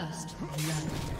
First blood.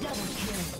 Double kill.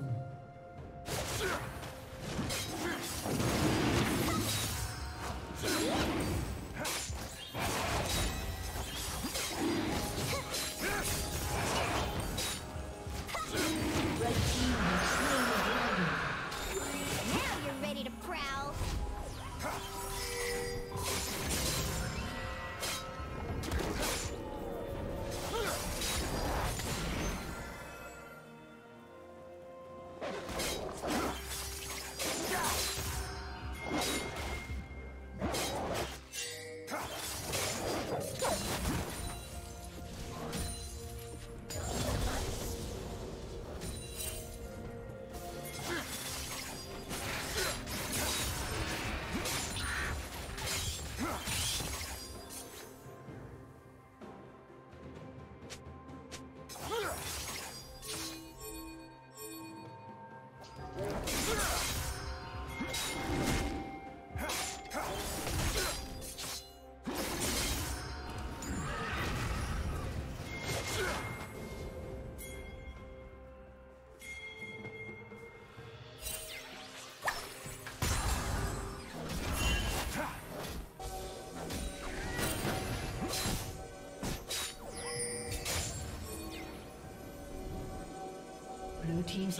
Team's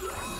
Blue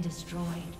Destroyed.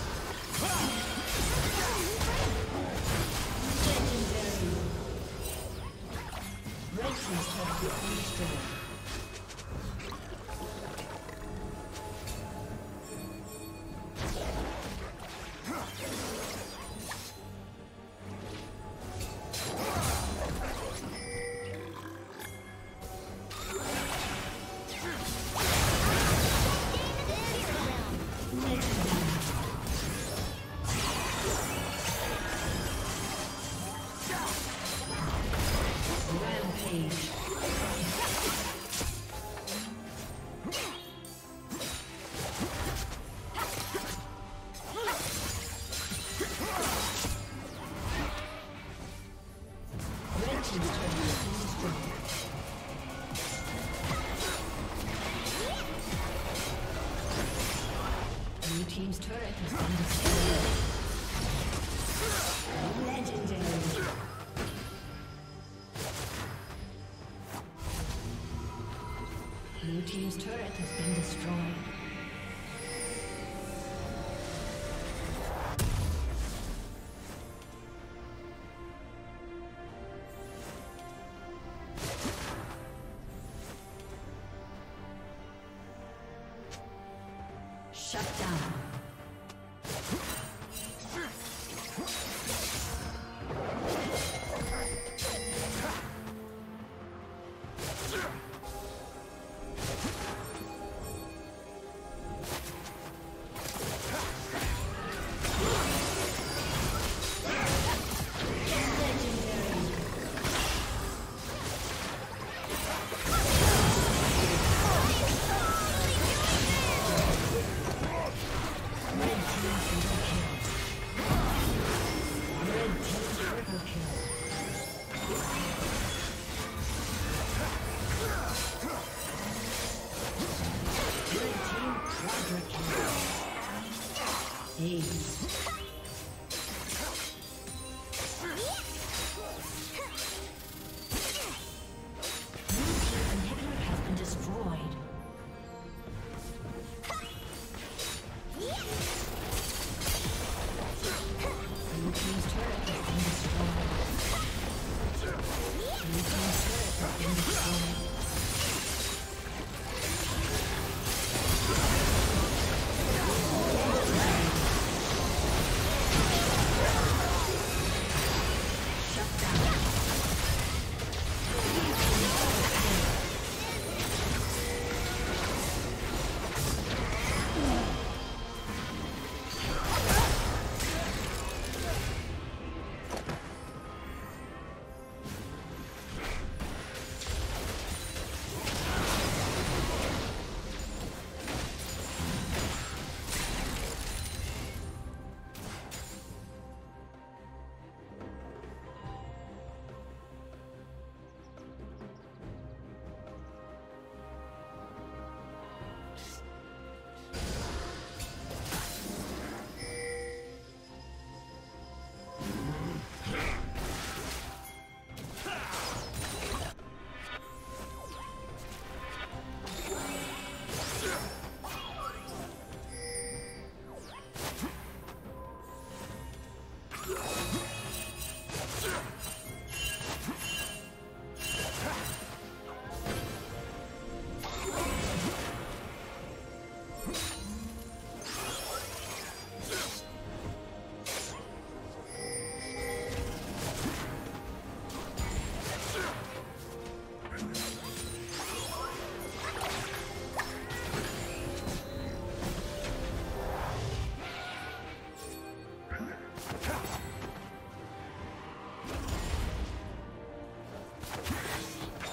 Shut down.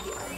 Yeah.